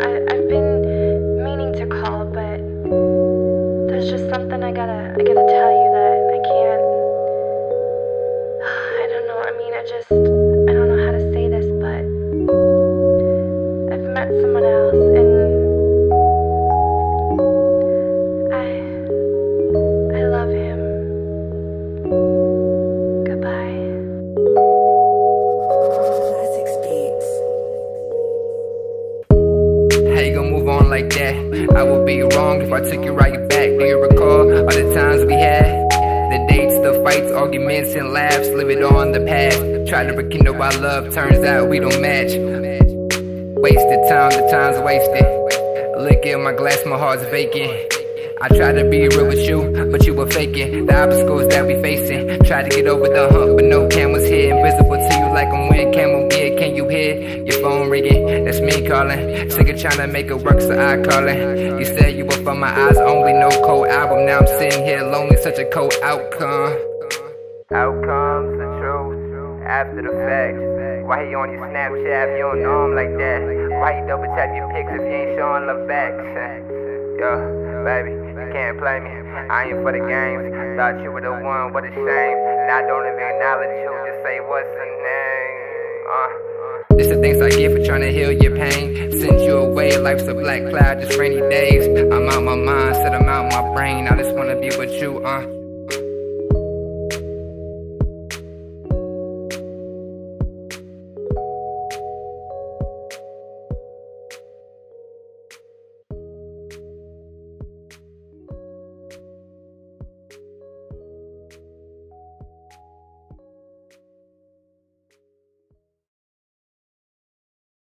I, I've been meaning to call, but there's just something I gotta, I gotta tell you that I can't. I don't know. I mean, I just, I don't know how to say this, but I've met someone else and. Be wrong if I took you right back. Do you recall all the times we had? The dates, the fights, arguments, and laughs, live it on the past. Try to rekindle our love, turns out we don't match. Wasted time, the time's wasted. Look at my glass, my heart's vacant. I tried to be real with you, but you were faking the obstacles that we facing. Tried to get over the hump, but no cameras here. Calling. Sick of trying to make it work, so I calling. You said you were for my eyes only, no cold album. Now I'm sitting here lonely, such a cold outcome. Outcomes the truth after the fact. Why he on your Snapchat if you don't know him like that? Why he double tap your pics if you ain't showing love back? Yo, baby, you can't play me. I ain't for the games. Thought you were the one, what a shame. Now I don't even acknowledge you. Just say what's the name. Uh. This the things I get for trying to heal your pain. Send you away, life's a black cloud, just rainy days. I'm out my mind, said I'm out my brain. I just wanna be with you, uh.